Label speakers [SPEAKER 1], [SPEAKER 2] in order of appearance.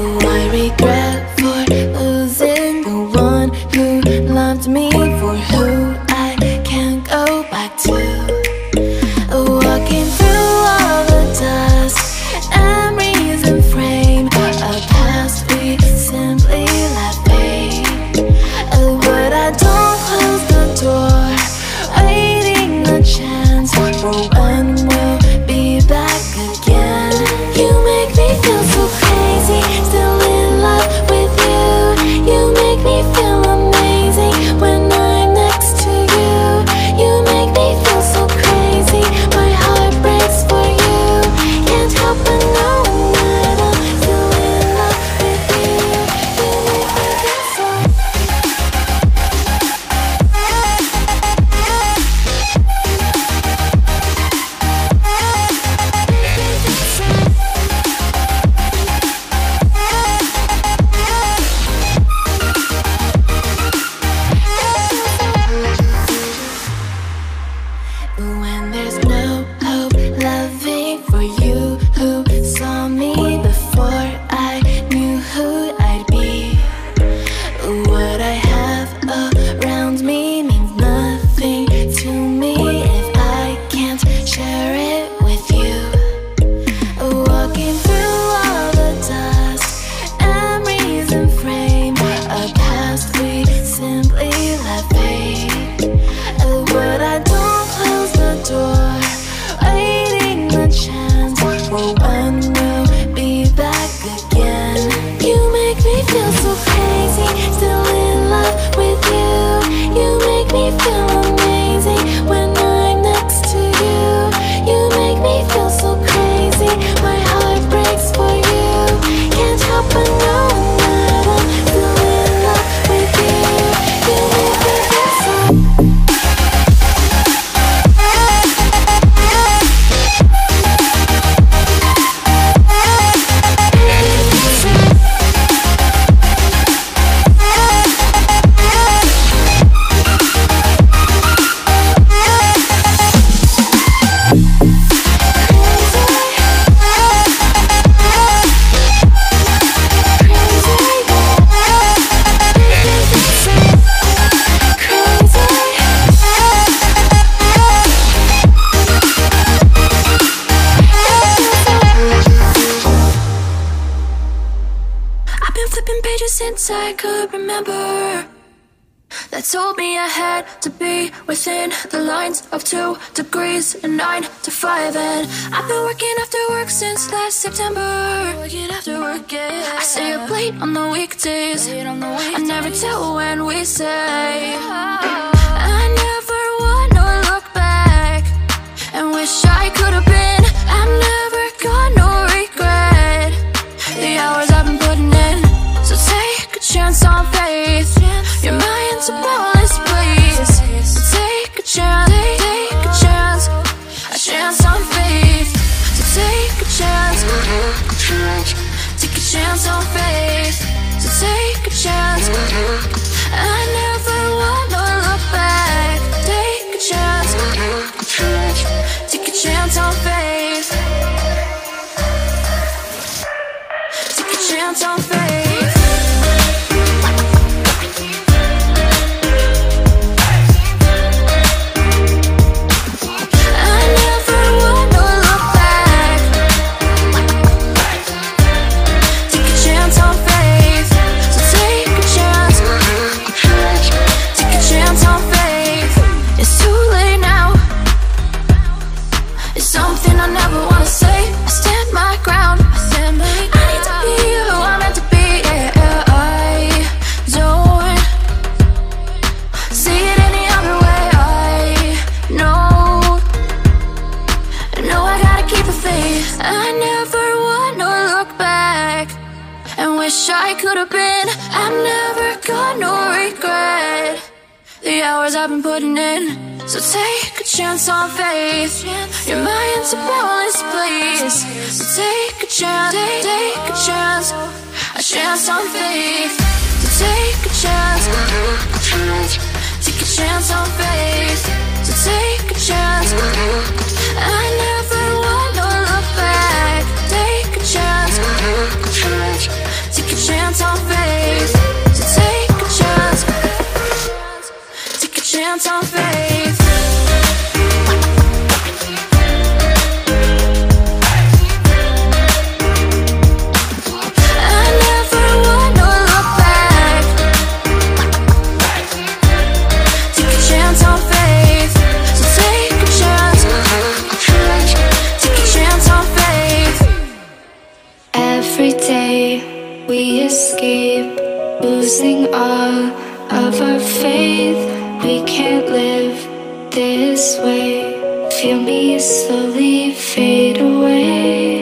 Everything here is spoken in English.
[SPEAKER 1] my regrets been flipping pages since I could remember. That told me I had to be within the lines of two degrees and nine to five. And I've been working after work since last September. Working after work, yeah. I stay up late on the weekdays. Late on the weekdays. I never tell when we say. Oh. I never wanna look back and wish I could have. wish I could have been. I never got no regret. The hours I've been putting in. So take a chance on faith. Your mind's a boundless place. So take a chance, take, take a chance, a chance on faith. So take a chance, take a chance on faith. So take a chance. I never I never look back Take a chance on faith. So take a chance. Take a chance on faith. Every day
[SPEAKER 2] we escape Losing all of our faith. We can't live this way. Feel me slowly fade away.